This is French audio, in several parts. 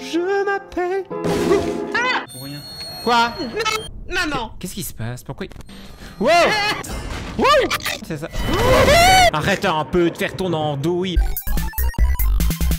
Je m'appelle. Pour rien. Quoi Maman Qu'est-ce qui se passe Pourquoi il- Wow Wow C'est ça. Arrête un peu de faire ton andouille.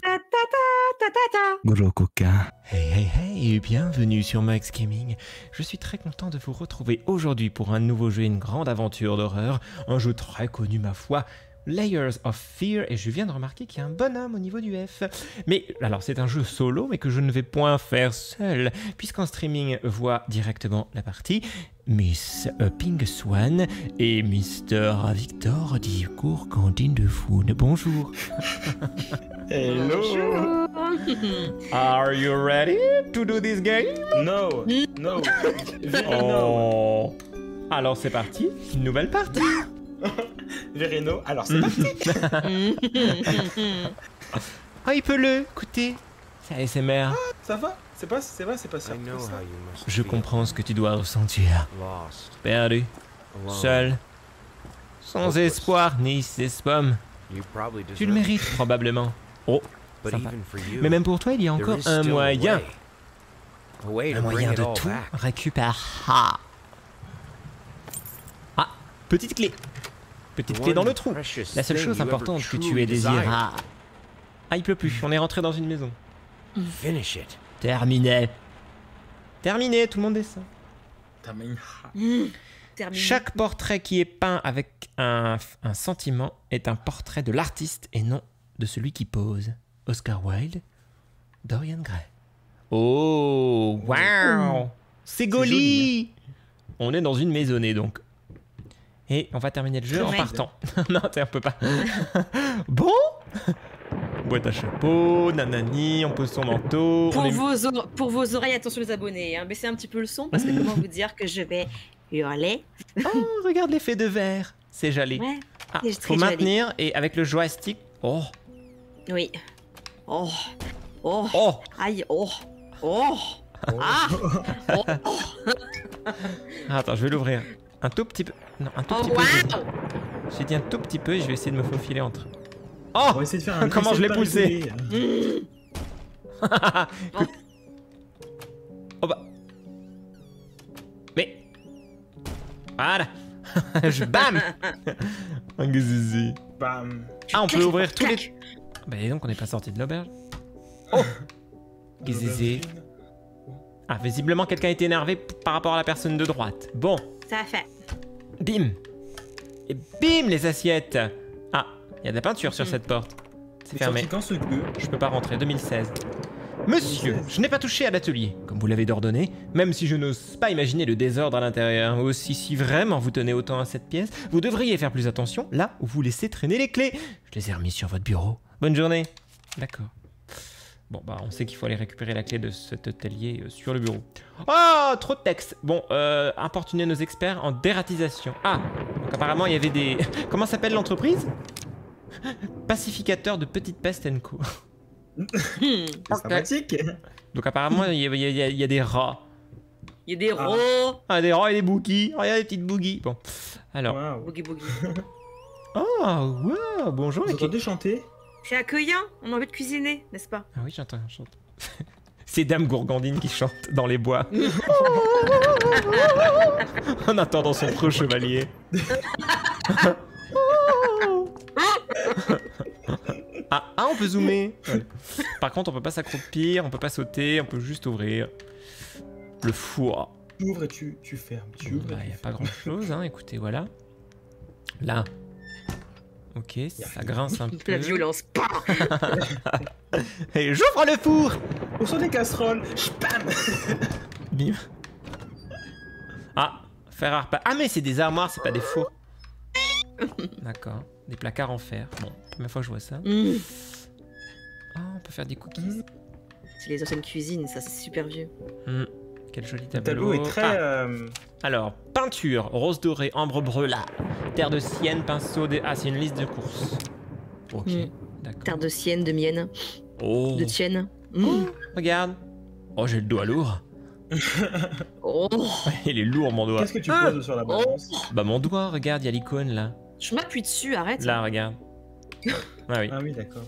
Ta ta ta ta ta ta Gros coquin. Hey hey hey et bienvenue sur Max Gaming. Je suis très content de vous retrouver aujourd'hui pour un nouveau jeu, une grande aventure d'horreur, un jeu très connu ma foi. Layers of Fear et je viens de remarquer qu'il y a un bonhomme au niveau du F. Mais alors c'est un jeu solo mais que je ne vais point faire seul puisqu'en streaming voit directement la partie Miss euh, Pink Swan et Mr. Victor Dicourt Candine de Foune. Bonjour. Hello. Are you ready to do this game? No. No. Oh. Alors c'est parti, une nouvelle partie. Very no. Alors c'est parti. Ah, il peut le, écoutez. C'est ASMR. Ça va C'est pas, c'est pas, c'est pas ça. I know how you must Je comprends ce que tu dois ressentir. Lost, Perdu, seul, sans espoir ni espoir. You probably Tu le mérites probablement. Oh, But sympa. even for you, Mais même pour toi, il y a encore un moyen. Un moyen de tout récupérer. Ah, petite clé. Petite clé dans le trou. La seule chose importante que tu aies désirée. desired. Ah, il pleut plus. On est rentré dans une maison. Finish it. Terminé. Terminé, tout le monde mis- Terminé. Chaque portrait qui est peint avec un, un sentiment est un portrait de l'artiste et non de celui qui pose. Oscar Wilde, Dorian Gray. Oh, wow C'est joli, Goli On est dans une maisonnée donc. Et on va terminer le jeu en partant. non, t'es un peu pas. bon Boîte à chapeau, nanani, on pose son manteau. on Pour, est- vos or- pour vos oreilles, attention les abonnés, hein. baissez un petit peu le son parce que comment vous dire que je vais hurler. Oh, regarde l'effet de verre. C'est joli. Ouais, Ah, faut joli. maintenir et avec le joystick. Oh, oui. Oh, oh, oh, aïe, oh, oh, ah, oh, oh, Ah, Attends, je vais l'ouvrir. Un tout petit peu. Non, un tout oh, petit peu. j'ai dit. waouh J'ai dit un tout petit peu et je vais essayer de me faufiler entre. On Oh va essayer de faire un. Comment je l'ai rigoler. Oh bah. Mais. Voilà. je bam Un zizi. Bam. Ah, on peut ouvrir tous les. Bah, dis donc, on n'est pas sorti de l'auberge. Oh Zizi. Ah, visiblement, quelqu'un est énervé par rapport à la personne de droite. Bon. Ça a fait. Bim Et bim les assiettes Ah, il y a de la peinture sur Mhm. cette porte. C'est fermé. quand ce Je peux pas rentrer, 2016. Monsieur, 2016. je n'ai pas touché à l'atelier, comme vous l'avez ordonné, même si je n'ose pas imaginer le désordre à l'intérieur. Aussi, si vraiment vous tenez autant à cette pièce, vous devriez faire plus attention là où vous laissez traîner les clés. Je les ai remis sur votre bureau. Bonne journée. D'accord. Bon, bah, on sait qu'il faut aller récupérer la clé de cet atelier euh, sur le bureau. Oh, trop de texte. Bon, euh, importuner nos experts en dératisation. Ah, donc apparemment, il y avait des... Comment s'appelle l'entreprise? Pacificateur de petites pestes Co. Sympathique. Donc apparemment, il y, a- il y a- il y a des rats. Il y a des Ah. rots. Ah, des rats et des boogies. Regarde les petites boogies. Bon. Alors. Waouh. Boogie boogie. Oh, wow, bonjour. Vous entendez chanter? C'est accueillant, on a envie de cuisiner, n'est-ce pas? Ah oui, j'entends, j'entends. C'est Dame Gourgandine qui chante dans les bois. en attendant son preux chevalier. ah, ah, on peut zoomer. Par contre, on peut pas s'accroupir, on peut pas sauter, on peut juste ouvrir le four. Tu ouvres et tu, tu fermes. Tu ouvres Bah, et y tu a pas grand chose, hein. Écoutez, voilà. Là. Ok, ça grince un peu. La violence. Et j'ouvre le four Où sont les casseroles? Spam Bim. Ah, fer à repas. Ah, mais c'est des armoires, c'est pas des fours. D'accord. Des placards en fer. Bon, première fois que je vois ça. Hmm, Ah, on peut faire des cookies. C'est les anciennes cuisines, ça c'est super vieux. Hmm, Quel joli Le tableau. tableau est très. Ah, euh, alors, peinture, rose dorée, ambre brelat, terre de sienne, pinceau de... Ah, c'est une liste de courses. Ok, Hmm. d'accord. Terre de sienne, de mienne, Oh, de tienne. Hmm. regarde. Oh, j'ai le doigt lourd. Oh, Il est lourd, mon doigt. Qu'est-ce que tu Ah. poses sur la oh. balance Bah, mon doigt, regarde, il y a l'icône, là. Je m'appuie dessus, arrête. Là, regarde. Ah oui. Ah oui, d'accord.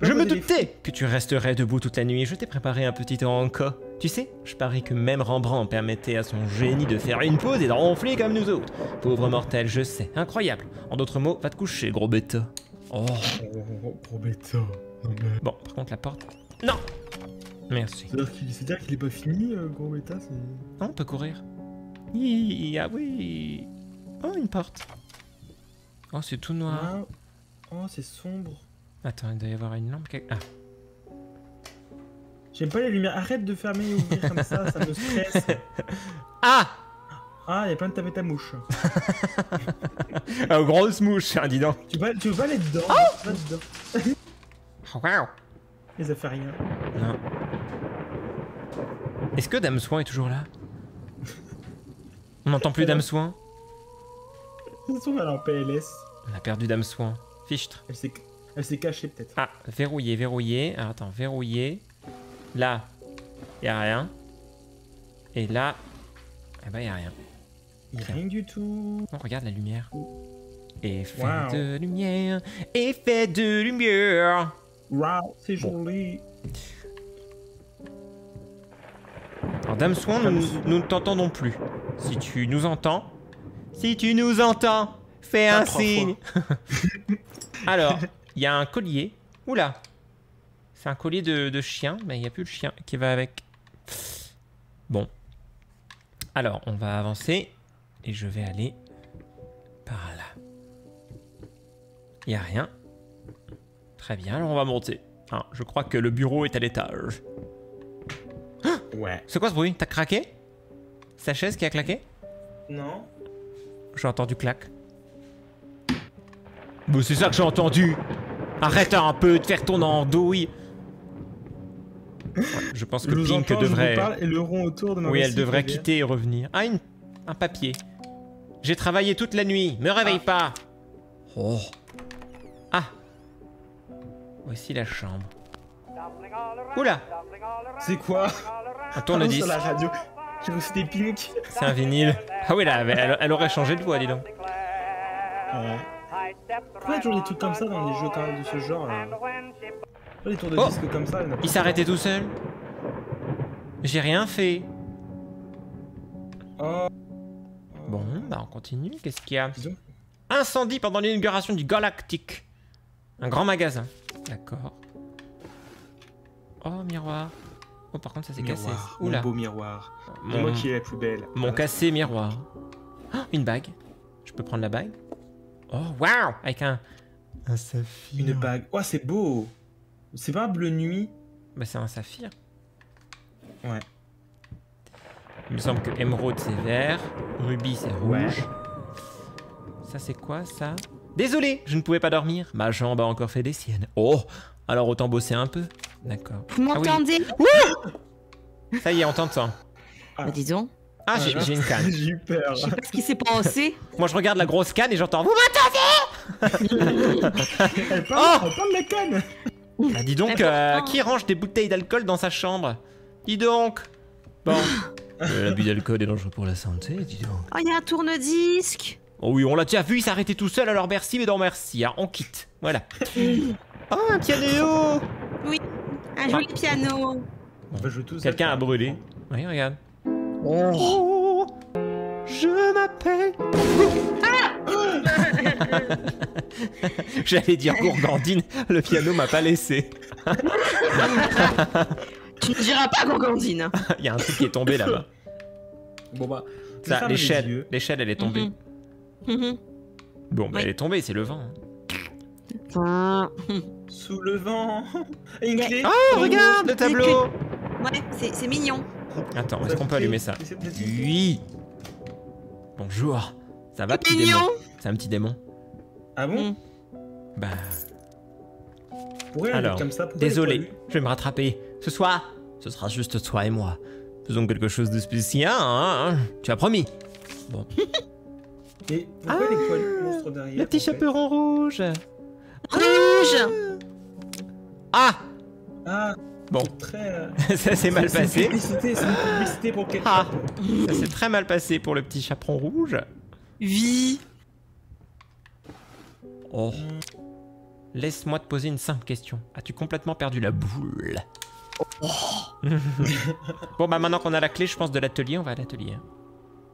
Je me doutais que tu resterais debout toute la nuit. Je t'ai préparé un petit encas. Tu sais, je parie que même Rembrandt permettait à son génie de faire une pause et de ronfler comme nous autres. Pauvre mortel, je sais. Incroyable. En d'autres mots, va te coucher, gros bêta. Oh. Oh, gros bêta. Bon, par contre, la porte. Non Merci. C'est-à-dire qu'il c'est-à-dire qu'il est pas fini, euh, gros bêta. Non, on peut courir. Hi, ah oui. Oh, une porte. Oh, c'est tout noir. Ah. Oh, c'est sombre. Attends, il doit y avoir une lampe. quelque- Ah, J'aime pas les lumières. Arrête de fermer et ouvrir comme ça, ça me stresse. ah Ah, il y a plein de tapettes à mouche. Oh, grosse mouche, hein, dis donc. Tu veux pas, tu veux pas aller dedans Oh Va dedans. Waouh. Et ça fait rien. Non. Est-ce que Dame Soin est toujours là? On n'entend plus Dame Soin? Elle est en PLS. On a perdu Dame Soin. Fichtre. Elle s'est, elle s'est cachée peut-être. Ah, verrouillé, verrouillé. Alors, attends, verrouillé. Là, y a rien. Et là, eh ben y a rien. Il y a rien du tout. On regarde la lumière. Effet Wow. de lumière, effet de lumière. Wow, c'est joli. Alors, Dame Soin, nous, nous ne t'entendons plus. Si tu nous entends, si tu nous entends, fais Pas un signe. Alors, il y a un collier. Oula. C'est un collier de, de chien, mais il n'y a plus le chien qui va avec. Bon. Alors, on va avancer. Et je vais aller par là. Il n'y a rien. Très bien, alors on va monter. Ah, je crois que le bureau est à l'étage. Ouais. C'est quoi ce bruit? T'as craqué? C'est ta chaise qui a claqué? Non J'ai entendu clac. Bah c'est ça que j'ai entendu Arrête un peu de faire ton andouille Ouais, Je pense que Pink devrait... parle et le rond autour de ma Oui, elle devrait quitter et revenir. Ah, une... un papier. J'ai travaillé toute la nuit, me réveille pas Oh Ah Voici la chambre. Oula. C'est quoi Un tourne-disque. Sur la radio. C'était Pink. C'est un vinyle. Ah oui, là, elle, elle aurait changé de voix, dis donc. Ouais. Pourquoi toujours des trucs comme ça dans des jeux de ce genre là Tours de Oh disque comme ça Il arrêté tout seul J'ai rien fait. Oh. Bon, bah on continue. Qu'est-ce qu'il y a. Incendie pendant l'inauguration du Galactic. Un grand magasin. D'accord. Oh, miroir. Oh, par contre, ça s'est cassé. Miroir, mon Oula. beau miroir. Mon, moi qui est la plus belle. mon cassé miroir. Oh, une bague. Je peux prendre la bague? Oh, waouh Avec un... Un saphir. Une bague. Oh, c'est beau. C'est pas un bleu nuit Bah, c'est un saphir. Ouais. Il me semble que émeraude, c'est vert. Rubis, c'est Ouais. rouge. Ça, c'est quoi, ça? Désolé, je ne pouvais pas dormir. Ma jambe a encore fait des siennes. Oh Alors autant bosser un peu. D'accord. Vous Ah oui. m'entendez? Ça y est, on t'entend. Bah dis donc. Ah, j'ai une canne. J'ai eu peur. Je sais pas ce qui s'est passé. Moi, je regarde la grosse canne et j'entends. Vous m'entendez? Elle parle, Oh elle parle de la canne. Bah, dis donc, euh, qui range des bouteilles d'alcool dans sa chambre? Dis donc. Bon. Euh, L'abus d'alcool est dangereux pour la santé, dis donc. Oh, il y a un tourne-disque. Oh oui, on l'a déjà vu, il s'est arrêté tout seul, alors merci, mais non merci, hein, on quitte. Voilà. Oh, un piano Un joli piano. On va jouer tous. Quelqu'un a brûlé. Oui, regarde. Oh, je m'appelle. J'allais dire gourgandine, le piano m'a pas laissé. Tu ne diras pas Gorgandine. Il y a un truc qui est tombé là-bas. Bon bah. Ça, l'échelle, l'échelle, elle est tombée. Mhm. Mhm. Bon, bah, Oui. elle est tombée, c'est le vent. hein. Ah. Sous le vent. Une clé. Oh, regarde le tableau Ouais, c'est c'est mignon. Attends, est-ce qu'on peut allumer ça Oui. Bonjour. Ça va, petit Mignon. démon C'est un petit démon. Ah bon Mm. Bah, Pourquoi Alors, comme ça Pourquoi désolé, je vais me rattraper. Ce soir, ce sera juste toi et moi. Faisons quelque chose de spécial, hein, hein. Tu as promis. Bon. Et pourquoi elle est poilue, le monstre derrière Le petit en fait chaperon rouge. Rouge. Ah Ah. Bon. c'est Très. euh, Ça s'est mal c'est une passé. publicité, C'est une publicité pour quelque Ah. Ça s'est très mal passé pour le petit chaperon rouge. Vie. Oh. Laisse-moi te poser une simple question. As-tu complètement perdu la boule? Bon, bah maintenant qu'on a la clé, je pense, de l'atelier, on va à l'atelier.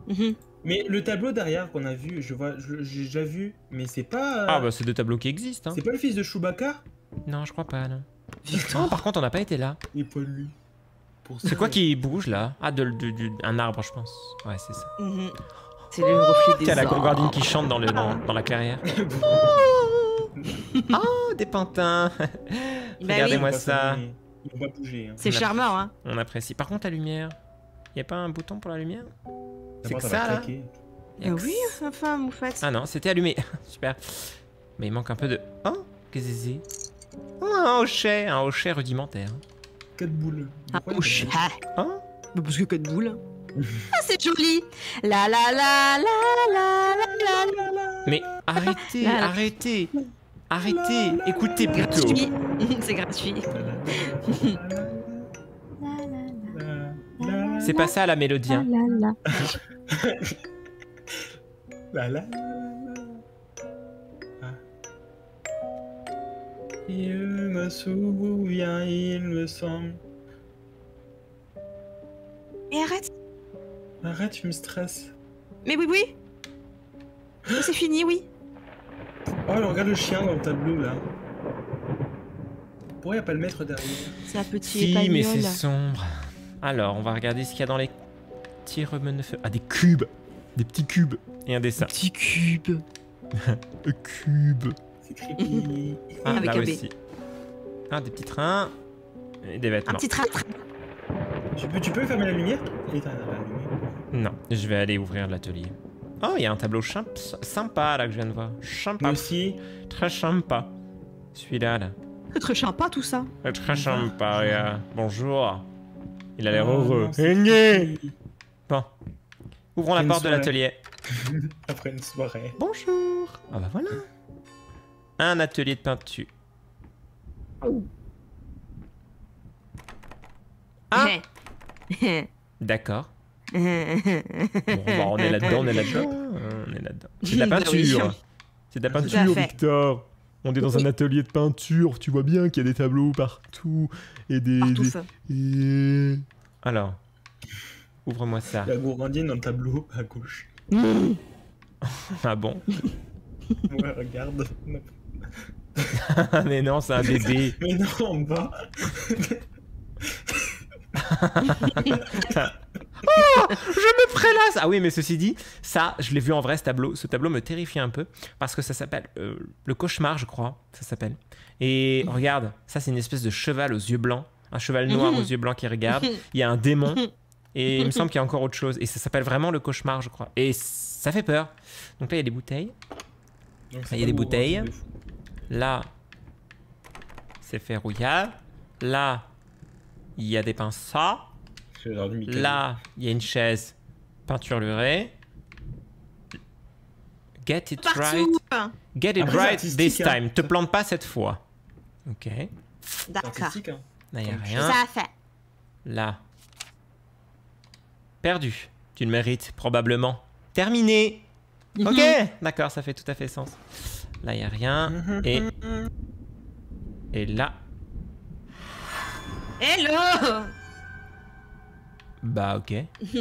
Mhm. Mais le tableau derrière qu'on a vu, je vois, j'ai déjà vu, mais c'est pas. euh, Ah, bah c'est deux tableaux qui existent. Hein. C'est pas le fils de Chewbacca? Non, je crois pas, non. Oh, par contre, on n'a pas été là. Et pas lui. Pour C'est quoi qui bouge là? Ah, de, de- de- un arbre, je pense. Ouais, c'est ça. Mhm. C'est le reflet des la gourgardine qui chante dans, le, dans, dans la clairière. Oh, des pantins Bah Regardez-moi ça. Hein. C'est charmant, hein. On apprécie. Par contre, la lumière. Y a pas un bouton pour la lumière? C'est que ça, là? Ah que oui, enfin, moufette. Ah non, c'était allumé. Super. Mais il manque un peu de. Oh, qu'est-ce que c'est Oh, un hochet, un hochet rudimentaire. Quatre boules. Un Ah, Oh, bah parce que code boule. ah, c'est joli. La la la la la la la la. mais arrêtez, arrêtez, arrêtez, écoutez plutôt. Gratuit. c'est gratuit. C'est pas ça la mélodie. hein. La la. Ah. Il me souvient, il me semble. Mais arrête. Arrête, tu me stresses. Mais oui, oui. C'est fini, oui. Oh, là, regarde le chien dans le tableau là. Pourquoi y a pas le maître derrière C'est un petit Si, mais c'est sombre. Alors, on va regarder ce qu'il y a dans les petits remènes feu. Ah, des cubes Des petits cubes Et un dessin. Petit cube. Un cube C'est creepy. Ah, Avec là un B. aussi. Ah, des petits trains. Et des Un vêtements. petit train. tu, peux, tu peux fermer la lumière? Éteins la lumière. Non, je vais aller ouvrir l'atelier. Oh, il y a un tableau champ- sympa là que je viens de voir. Sympa. Moi aussi. Très sympa. Celui-là, là. Très sympa tout ça. Très sympa, regarde. Bonjour. Il a l'air Oh, heureux. non. Bon. Ouvrons la porte de l'atelier. Après une soirée. Bonjour. Ah bah voilà. Un atelier de peinture. Ah D'accord. Bon, on est là-dedans, on est là-dedans. On est là-dedans. C'est de la Bah peinture. C'est de la peinture. Victor. On est dans un atelier de peinture. Tu vois bien qu'il y a des tableaux partout. Et des. Partout des- feu. et- Alors. Ouvre-moi ça. La gourmandine dans le tableau à gauche. Ah bon? Ouais, regarde. Mais non, c'est un bébé. Mais non, en bas. Je me prélasse Ah oui, mais ceci dit, ça, je l'ai vu en vrai, ce tableau. Ce tableau me terrifie un peu, parce que ça s'appelle euh, Le Cauchemar, je crois, ça s'appelle. Et regarde, ça c'est une espèce de cheval aux yeux blancs, un cheval noir aux yeux blancs qui regarde. Il y a un démon, et il me semble qu'il y a encore autre chose. Et ça s'appelle vraiment Le Cauchemar, je crois. Et ça fait peur. Donc là, il y a des bouteilles. Donc, Il y a pas des bouteilles. hein. Là, c'est verrouillable. Là, il y a des pinceaux. Là, il y a une chaise peinturlurée. Get it right. Get it Après, right this hein. time. Te plante pas cette fois. Ok. Là, D'accord. hein. il n'y a Comme rien. Ça a fait. Là. Perdu. Tu le mérites, probablement. Terminé. Ok. D'accord, ça fait tout à fait sens. Là, il n'y a rien. Et, et là, Hello bah ok.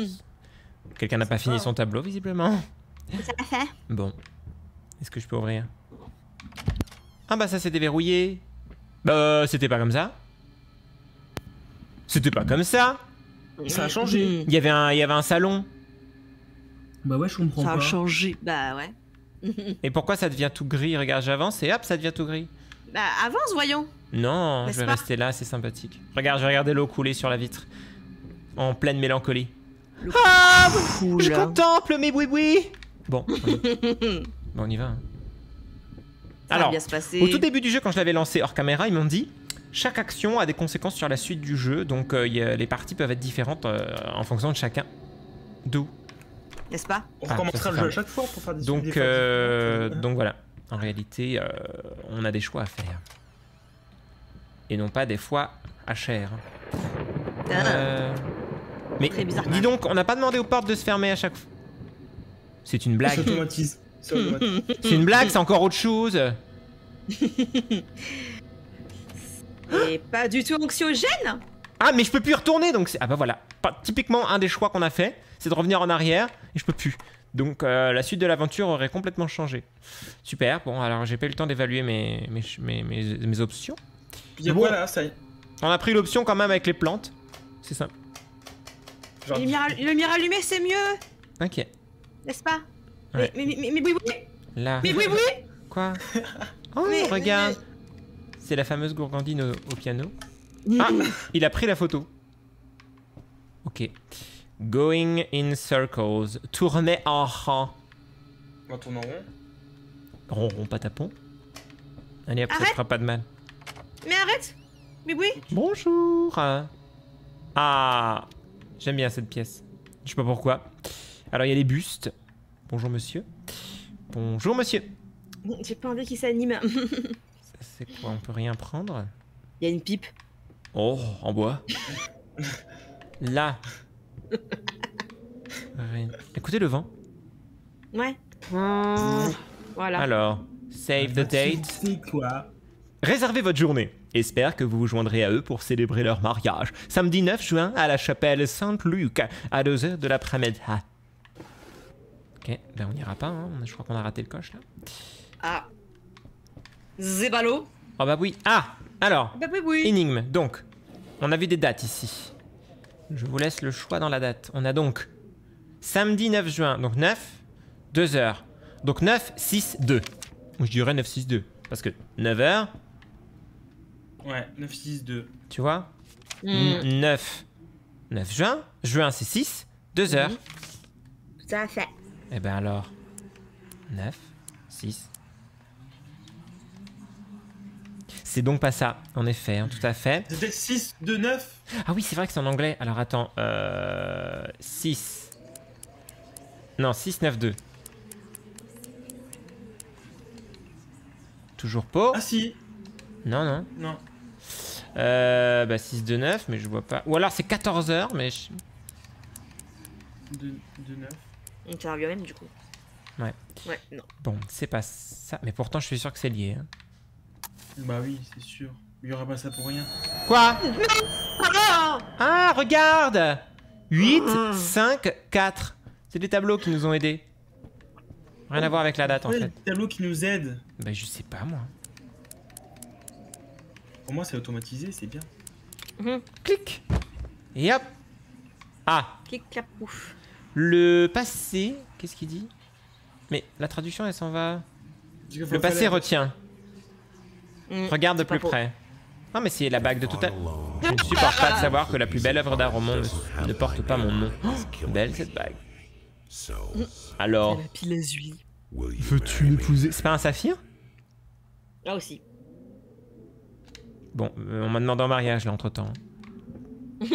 Quelqu'un n'a pas fini son tableau, visiblement. Ça a fait. Bon. Est-ce que je peux ouvrir? Ah bah ça c'est déverrouillé. Bah c'était pas comme ça. C'était pas comme ça. Ça a changé. Il y avait un, il y avait un salon. Bah ouais, je comprends Ça a pas. changé. Bah ouais. Et pourquoi ça devient tout gris? Regarde, j'avance et hop, ça devient tout gris. Bah avance, voyons. Non, je vais pas? rester là, c'est sympathique. Regarde, je vais regarder l'eau couler sur la vitre. En pleine mélancolie. Le Ah Cool. Je contemple mes oui Bon, on y- bon, on y va. hein. Ça Alors, va bien se passer. Au tout début du jeu, quand je l'avais lancé hors caméra, ils m'ont dit chaque action a des conséquences sur la suite du jeu, donc euh, y a- les parties peuvent être différentes euh, en fonction de chacun. D'où? N'est-ce pas? On Ah, recommencera le jeu à chaque fois pour faire des donc, euh, donc voilà. En réalité, euh, on a des choix à faire. Et non pas des fois à cher. Ah, Euh, Mais Très bizarre. dis donc, on n'a pas demandé aux portes de se fermer à chaque fois. C'est une blague. s'automatise. C'est une blague, c'est encore autre chose. Et pas du tout anxiogène Ah, mais je peux plus y retourner, donc c'est... Ah bah voilà. Pas- Typiquement, un des choix qu'on a fait, c'est de revenir en arrière, et je peux plus. Donc euh, la suite de l'aventure aurait complètement changé. Super, bon, alors j'ai pas eu le temps d'évaluer mes, mes, mes, mes, mes options. Il y a Bon. quoi là ça y est? On a pris l'option quand même avec les plantes. C'est simple. Genre, Le lumière allumée, c'est mieux, Ok. n'est-ce pas? Ouais. Mais, mais, mais, mais oui, oui, Là. mais oui, oui Quoi? Oh, Mais- regarde C'est la fameuse gourgandine au, au piano. Ah Il a pris la photo. Ok. Going in circles. Tourner en rang. on va tourner en rond. Rond, rond, patapon. Allez hop, ça fera pas de mal. Mais arrête Mais oui Bonjour Ah J'aime bien cette pièce. Je sais pas pourquoi. Alors il y a les bustes. Bonjour monsieur. Bonjour monsieur. J'ai pas envie qu'il s'anime. Ça c'est quoi? On peut rien prendre? Il y a une pipe. Oh, en bois. Là. Rien. Écoutez le vent. Ouais. Voilà. Alors, save the date. C'est quoi? Réservez votre journée. Espère que vous vous joindrez à eux pour célébrer leur mariage. Samedi 9 juin à la chapelle Saint-Luc à 2h de l'après-midi. Ah. Ok, ben on n'ira pas, hein. je crois qu'on a raté le coche là. Ah. Zébalo. Oh bah oui. Ah Alors, Bah oui, oui. énigme. Donc, on a vu des dates ici. Je vous laisse le choix dans la date. On a donc samedi 9 juin, donc 9, 2 heures. Donc 9, 6, 2. Ou je dirais 9, 6, 2. Parce que 9 heures, Ouais, 9, 6, 2. tu vois Hmm, 9. 9 juin. Juin, c'est 6. 2 heures. Tout à fait. Et ben alors. 9, 6. C'est donc pas ça, en effet, hein, tout à fait. C'était 6, 2, 9 Ah oui, c'est vrai que c'est en anglais. Alors attends. Euh, 6. Non, 6, 9, 2. Toujours pas Ah si Non, non. Non. Euh, bah 6, 2, 9, mais je vois pas. Ou alors c'est 14 heures, mais je- 2, 2 9. On bien même du coup. Ouais. Ouais, non. Bon, c'est pas ça. Mais pourtant, je suis sûr que c'est lié. hein. Bah oui, c'est sûr. Il y aura pas ça pour rien. Quoi? Ah Ah, regarde 8, 5, 4. C'est des tableaux qui nous ont aidés. Rien à voir avec la date en fait. le tableau qui nous aide. Bah, je sais pas moi. Pour moi, c'est automatisé, c'est bien. Mhm. Clic Et hop Ah Clic, clap, ouf. Le passé. Qu'est-ce qu'il dit? Mais la traduction elle s'en va. Le passé retient. Hmm, Regarde de plus près. Ah, mais c'est la bague de tout à Je ne supporte pas de savoir que la plus belle œuvre d'art au monde ne, porte pas mon nom. Oh, belle cette bague. Alors, à huile. veux-tu m'épouser? C'est pas un saphir? Là aussi. Bon, euh, on m'a demandé en mariage là entre temps.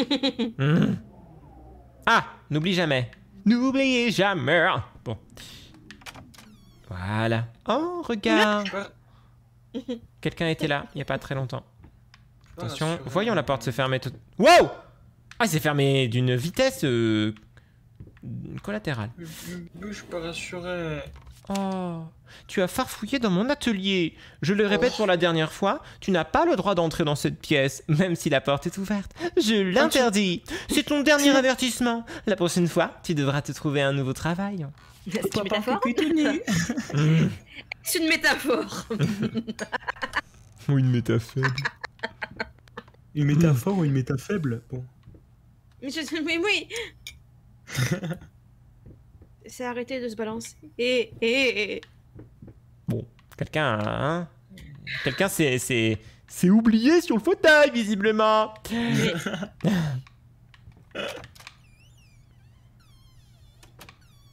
Ah, n'oublie jamais. N'oubliez jamais. Bon. Voilà. Oh, regarde. Quelqu'un était là il y a pas très longtemps. Ah, Attention, voyons la porte se fermer tout. Wow Ah, c'est fermé d'une vitesse euh, collatérale. Je suis pas rassuré. Oh, tu as farfouillé dans mon atelier. Je le répète pour la dernière fois, tu n'as pas le droit d'entrer dans cette pièce, même si la porte est ouverte. Je l'interdis. C'est ton dernier avertissement. La prochaine fois, tu devras te trouver un nouveau travail. C'est une métaphore C'est une métaphore. Ou une métaphore. Une métaphore ou une méta faible Bon. Mais, je... mais oui C'est arrêter de se balancer. Et, et, et. Bon, quelqu'un, hein? Quelqu'un s'est, oublié sur le fauteuil, visiblement. Mais-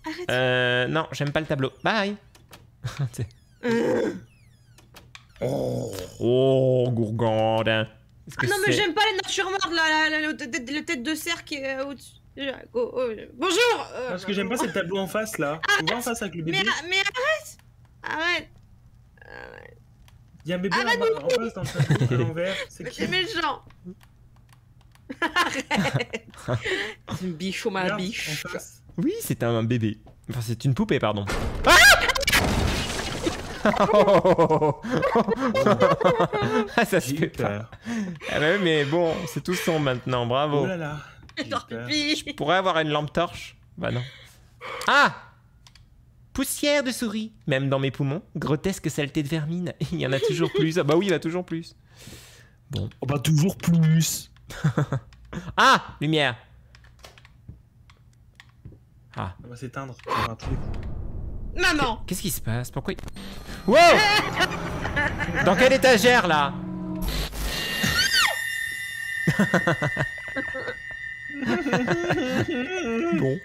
Arrête. Euh, non, j'aime pas le tableau. Bye. Oh, gourgande. Est-ce que Ah non, mais j'aime pas les natures mortes, là, là, le, tête- le tête de cerf qui est euh, au-dessus. Oh, oh, bonjour euh, Parce que j'aime pas ce tableau en face là. On voit en face avec le Mais, bébé. mais arrête Arrête Il y a un bébé en, Arrête bas, en face dans le tableau à l'envers. C'est Mais qui C'est méchant Arrête C'est une bichot, ma biche. En face. Oui, c'est un bébé. Enfin, c'est une poupée, pardon. Ah ah, ça se fait pas. Ah mais bon, c'est tout son maintenant, bravo. Oh là là. pis. Pourrait avoir une lampe torche Bah non. Ah Poussière de souris, même dans mes poumons. Grotesque saleté de vermine. Il y en a toujours plus. Ah bah oui, il y en a toujours plus. Oh bah toujours plus. Ah Lumière Ah, On va s'éteindre. Maman qu'est-ce qui se passe? Pourquoi il- Wow Dans quelle étagère là? Bon.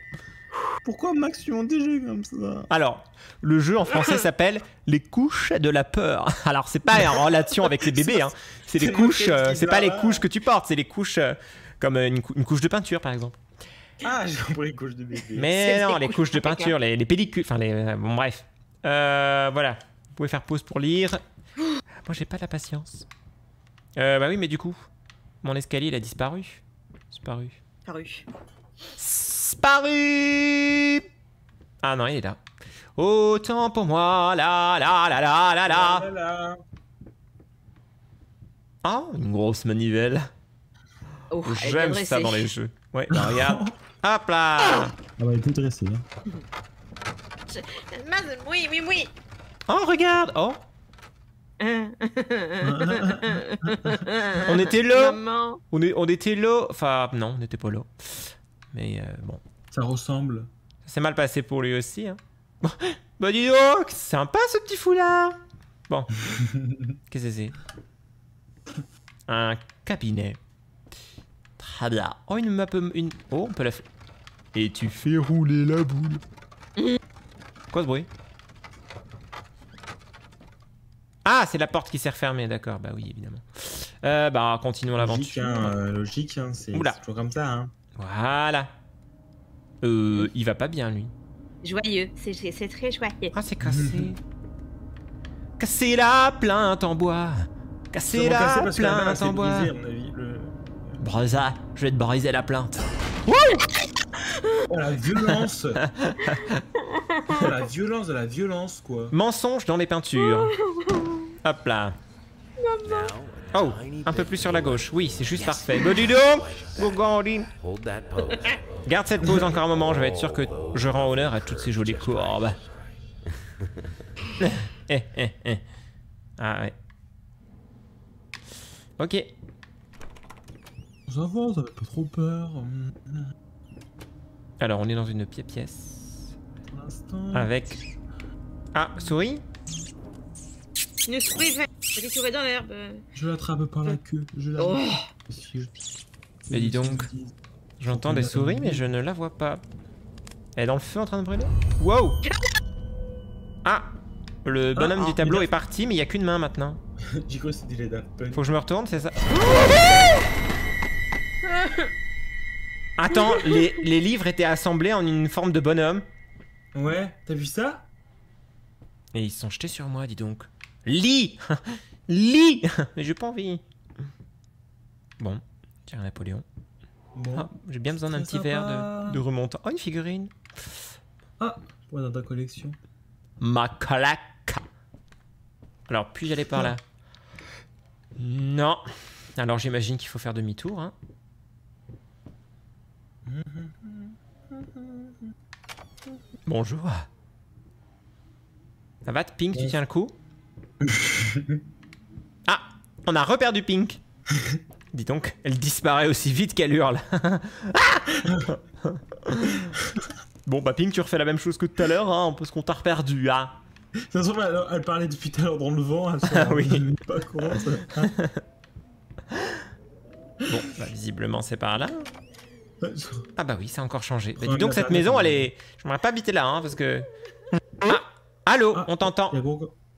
Pourquoi Max tu jeux comme ça Alors, le jeu en français s'appelle Les couches de la peur. Alors, c'est pas en relation avec les bébés, hein. C'est les couches, euh, c'est pas les couches que tu portes, c'est les couches euh, comme euh, une, cou- une couche de peinture par exemple. Ah j'ai compris les couches de bébé. Mais non, les couches couches de peinture, les, les pellicules, enfin les. bon, bref. Euh, voilà. Vous pouvez faire pause pour lire. Moi, j'ai pas la patience. Euh, bah oui, mais du coup, mon escalier il a disparu. Disparu. Paru. Disparu Ah non, il est là. Autant pour moi, la la la la la la. là là. Ah, une grosse manivelle. Oh, elle J'aime ça dressée. dans les jeux. Ouais, bah regarde. Hop là Ah bah il est tout dressé. Mas- Oui, oui, oui. Oh, regarde Oh, Hein. On était là Maman. on, est, on était là Enfin, non, on n'était pas là. Mais euh, bon, Ça ressemble. ça s'est mal passé pour lui aussi. Hein. Bon, bah dis donc, sympa ce petit foulard Bon, qu'est-ce que c'est? Un cabinet. Très bien. Oh, une map... Une... Oh, on peut la faire... Et tu fais rouler la boule. Quoi ce bruit? Ah, c'est la porte qui s'est refermée, d'accord. Bah oui, évidemment. Euh, bah, continuons Logique, l'aventure. hein, euh, logique, hein, c'est toujours comme ça. Hein. Voilà. Euh, il va pas bien, lui. Joyeux, c'est très joyeux. Ah, c'est cassé. Casser la plainte en bois. Casser cassé la parce plainte en bois. brisé, à mon avis. Le... Briser, je vais te briser la plainte. Oh la violence Oh la violence de la violence quoi Mensonge dans les peintures. Hop là. Oh, un peu plus sur la gauche. Oui, c'est juste parfait. Bah dis donc pose. Garde cette pause encore un moment, je vais être sûr que je rends honneur à toutes ces jolies courbes. Eh, eh, eh. Ah ouais. Ok. Ça va, ça fait pas trop peur. Alors, on est dans une pi- pièce avec... Ah, souris? Une souris verte. Petite souris dans l'herbe. Je l'attrape par la queue. Je la. Oh. Mais dis donc. J'entends des souris, mais je ne la vois pas. Elle est dans le feu en train de brûler? Wow Ah Le bonhomme ah, du tableau est parti, mais il n'y a qu'une main maintenant. J'ai cru c'était les Daft Punk. Faut que je me retourne, c'est ça? Attends, les, les livres étaient assemblés en une forme de bonhomme. Ouais, t'as vu ça? Et ils se sont jetés sur moi, dis donc. Lis Lis Mais j'ai pas envie. Bon, tiens, Napoléon. Bon. Ah, j'ai bien besoin d'un petit verre de, de remontant. Oh, une figurine. Ah, ouais, dans ta collection. Ma claque. Alors, puis-je aller par là Non. Alors, j'imagine qu'il faut faire demi-tour. Hein. Bonjour. Ça va, Pink, tu tiens le coup? Ah, on a reperdu Pink. Dis donc, elle disparaît aussi vite qu'elle hurle. Ah bon, bah Pink, tu refais la même chose que tout à l'heure, hein, parce qu'on t'a reperdu. Hein. Ça se trouve, elle, elle parlait depuis tout à l'heure dans le vent. Elle Ah oui. pas compte. Bon, bah, visiblement, c'est par là. Ah bah oui, ça a encore changé. Bah, dis donc, cette maison, son- elle est... J'aimerais pas habiter là, hein, parce que... Ah Allô Ah. On t'entend.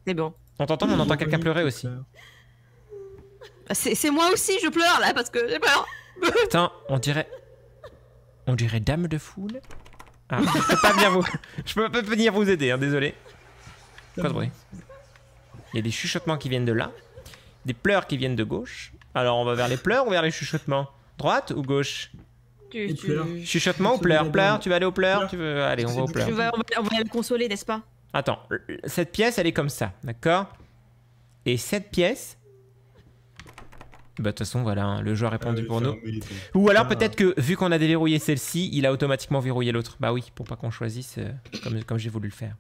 C'est bon. On t'entend, mais on entend quelqu'un pleurer aussi. pleure. C'est moi aussi, je pleure là parce que j'ai peur. Attends, on dirait... On dirait Dame de Foule Ah, je peux pas venir vous... Je peux pas venir vous aider, hein, désolé. Quoi de bruit Il y a des chuchotements qui viennent de là. Des pleurs qui viennent de gauche. Alors, on va vers les pleurs ou vers les chuchotements? Droite ou gauche? Tu, tu-. Chuchotement ou pleurs? Pleurs, tu vas aller aux pleurs? Pleurs. Tu veux... Allez, on va aux pleurs. vas, on va, on va le consoler, n'est-ce pas? Attends, cette pièce, elle est comme ça, d'accord? Et cette pièce... Bah de toute façon, voilà, hein, le jeu a répondu Ah, pour nous. Ou alors Ah. peut-être que, vu qu'on a déverrouillé celle-ci, il a automatiquement verrouillé l'autre. Bah oui, pour pas qu'on choisisse euh, comme, comme j'ai voulu le faire.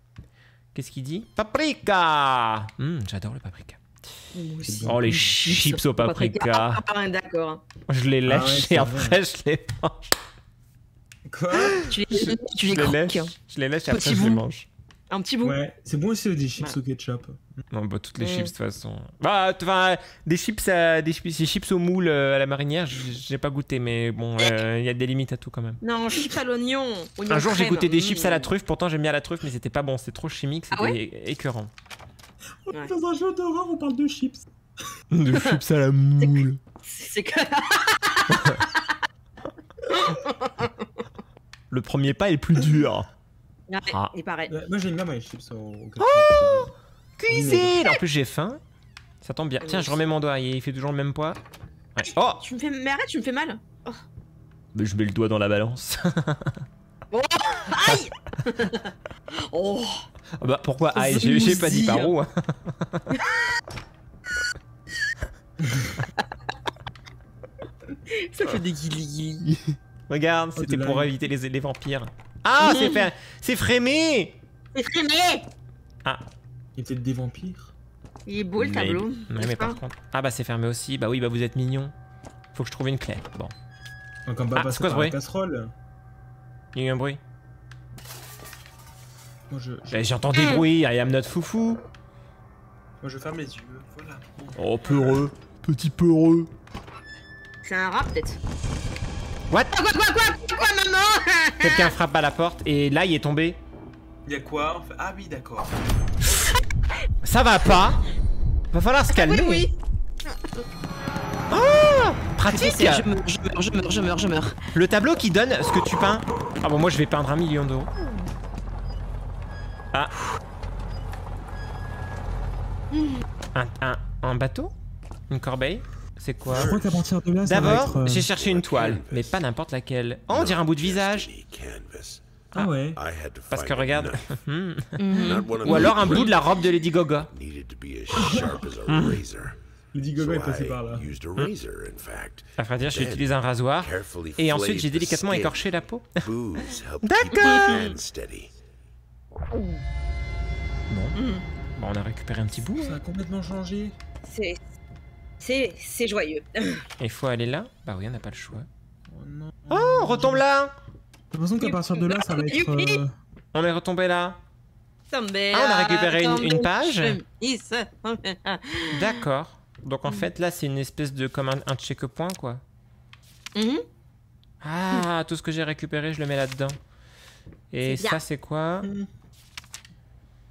Qu'est-ce qu'il dit? Paprika Hum, J'adore le paprika. Oh, les chips au paprika. Ah, D'accord. Je les Ah ouais, lèche et vrai. après je les mange. Quoi? Tu les, tu les Je les croques. lèche, je les lèche et après je les mange. Un petit bout. Ouais, c'est bon aussi des chips Ouais. au ketchup. Non, bah toutes les Mm. chips de toute façon. Bah, enfin, des chips, à- des, chips, des chips au moule euh, à la marinière, j'ai pas goûté, mais bon, euh, il y a des limites à tout quand même. Non, chips à l'oignon. oignon Un jour j'ai goûté des chips à la truffe, pourtant j'aime bien la truffe, mais c'était pas bon, c'était trop chimique, c'était Ah ouais é- écœurant. Ouais. Dans un jeu d'horreur, on parle de chips. De chips à la moule. C'est que. Le premier pas est le plus dur. Ah. il paraît. Ouais, moi j'aime bien moi, les chips au. Oh Cuisine En plus j'ai faim. Ça tombe bien. Ah, Tiens, je remets mon doigt, il fait toujours le même poids. Ouais. Oh Tu me fais. Mais arrête, tu me fais mal. Mais Je mets le doigt dans la balance. Aïe Oh Ah bah pourquoi Ah, j'ai pas dit par où. hein. Ça fait des guilis. Regarde, Oh, c'était pour éviter les, les vampires. Ah, c'est fait, c'est frémé C'est frémé Il y a peut-être des vampires. Il est beau le Mais- tableau. Mais pas par contre. Ah bah c'est fermé aussi. Bah oui, bah vous êtes mignon. Faut que je trouve une clé. Bon. Donc on va Ah, passer quoi ce par la bruit casserole. Il y a eu un bruit. Moi je, je- Bah, J'entends des bruits. I am not foufou. moi je ferme les yeux. Voilà. Oh, peureux. Petit peureux. C'est un rat peut-être. What? Quoi, quoi, quoi, quoi, quoi, maman Quelqu'un frappe à la porte et là il est tombé. Il y a quoi Ah oui, d'accord. Ça va pas. Va falloir se calmer. Oui, oui. Pratique. Je meurs, je meurs, je meurs, je meurs, je meurs. Le tableau qui donne ce que tu peins. Ah bon, moi je vais peindre un million d'euros. Ah. Un, un, un bateau? Une corbeille? C'est quoi Je crois qu'à partir de là, ça va D'abord, euh, j'ai cherché une toile, mais pas n'importe laquelle. Oh, on dirait un bout de visage. Ah ouais. Parce que regarde. Hmm. Mhm. Ou alors un bout de la robe de Lady Gaga. Lady Gaga est passé par là. Ça veut dire j'utilise un rasoir. Et ensuite j'ai délicatement écorché la peau. D'accord. Bon. Bon, on a récupéré un petit bout. Ça a complètement changé. C'est. C'est. C'est joyeux. Il faut aller là Bah oui, on n'a pas le choix. Oh non. Oh, on retombe là J'ai l'impression qu'à partir de là, ça va être. Euh, On est retombé là. Tombé Ah, on a récupéré une- une page. D'accord. Donc en fait là c'est une espèce de comme un, un checkpoint quoi. Mhm. Ah, tout ce que j'ai récupéré je le mets là-dedans. Et ça c'est quoi? Mhm.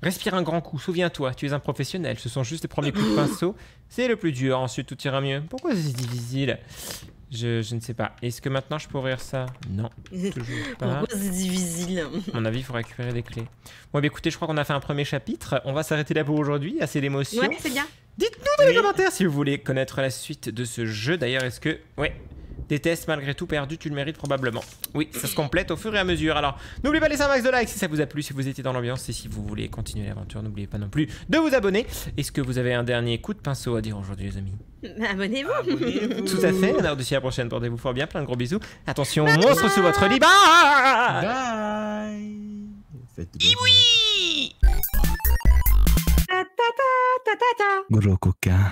Respire un grand coup, souviens-toi, tu es un professionnel, ce sont juste les premiers coups de pinceau. C'est le plus dur, ensuite tout ira mieux. Pourquoi c'est difficile? Je, je ne sais pas. Est-ce que maintenant je peux ouvrir ça? Non, toujours pas. Pourquoi c'est difficile? À mon avis, il faut récupérer des clés. Bon, bah écoutez, je crois qu'on a fait un premier chapitre. On va s'arrêter là pour aujourd'hui. Assez d'émotions. Ouais, c'est bien. Dites-nous dans les commentaires si vous voulez connaître la suite de ce jeu. D'ailleurs, est-ce que. Ouais. Des tests malgré tout perdus, tu le mérites probablement. Oui, ça se complète au fur et à mesure. Alors, n'oubliez pas de laisser un max de likes si ça vous a plu, si vous étiez dans l'ambiance et si vous voulez continuer l'aventure. N'oubliez pas non plus de vous abonner. Est-ce que vous avez un dernier coup de pinceau à dire aujourd'hui, les amis? Abonnez-vous. Tout à fait. On a d'ici à la prochaine. Portez-vous fort bien. Plein de gros bisous. Attention, monstre sous votre lit. Bye Bye. Faites de bons Ta ta ta ta ta ta. Gros coquin.